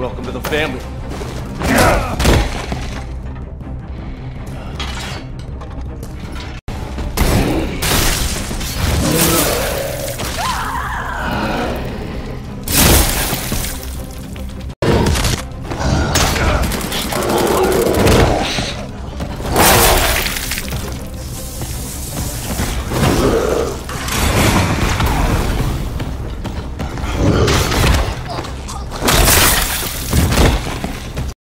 Welcome to the family.